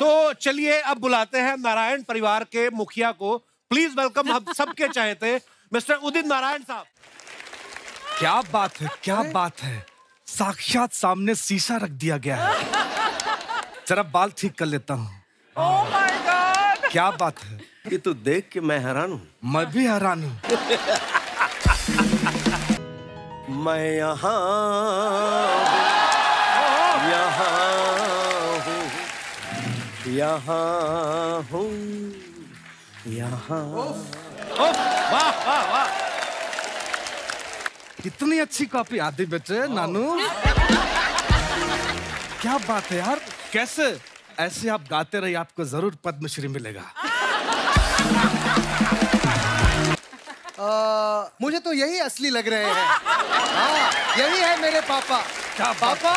तो चलिए अब बुलाते हैं नारायण परिवार के मुखिया को। प्लीज़ वेलकम हम सबके चाहते मिस्टर उदित नारायण साहब। क्या बात है क्या बात है? साक्षात सामने शीशा रख दिया गया है। जरा बाल ठीक कर लेता हूँ। गॉड क्या बात है? ये तो देख के मैं हैरान हूँ। मैं भी हैरान हूँ। मैं यहाँ यहाँ हूँ। यहाँ। वाह वाह वाह। कितनी अच्छी कॉपी आदि बेटे नानू। क्या बात है यार। कैसे? ऐसे आप गाते रहिए आपको ज़रूर पद्मश्री मिलेगा। आ, मुझे तो यही असली लग रहे हैं। हाँ यही है मेरे पापा। क्या पापा?